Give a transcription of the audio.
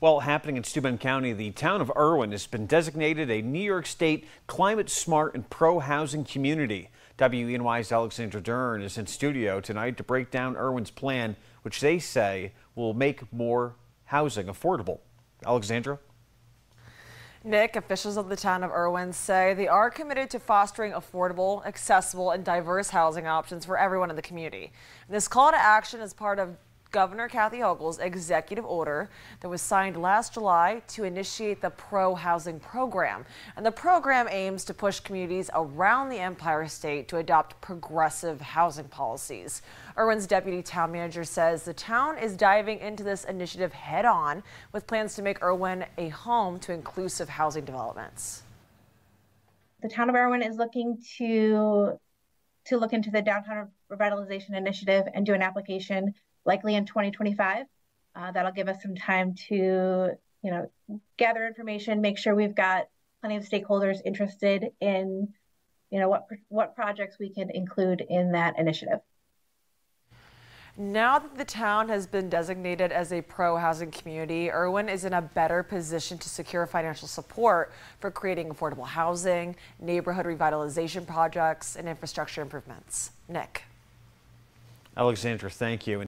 Well, happening in Steuben County, the town of Erwin has been designated a New York State climate smart and pro housing community. WENY's Alexandra Dern is in studio tonight to break down Erwin's plan, which they say will make more housing affordable. Alexandra? Nick, officials of the town of Erwin say they are committed to fostering affordable, accessible, and diverse housing options for everyone in the community. This call to action is part of Governor Kathy Hochul's executive order that was signed last July to initiate the Pro Housing Program. And the program aims to push communities around the Empire State to adopt progressive housing policies. Erwin's deputy town manager says the town is diving into this initiative head on with plans to make Erwin a home to inclusive housing developments. The town of Erwin is looking to to look into the downtown revitalization initiative and do an application likely in 2025. Uh, that'll give us some time to, you know, gather information, make sure we've got plenty of stakeholders interested in, you know, what what projects we can include in that initiative. Now that the town has been designated as a pro housing community, Erwin is in a better position to secure financial support for creating affordable housing, neighborhood revitalization projects, and infrastructure improvements. Nick. Alexandra, thank you.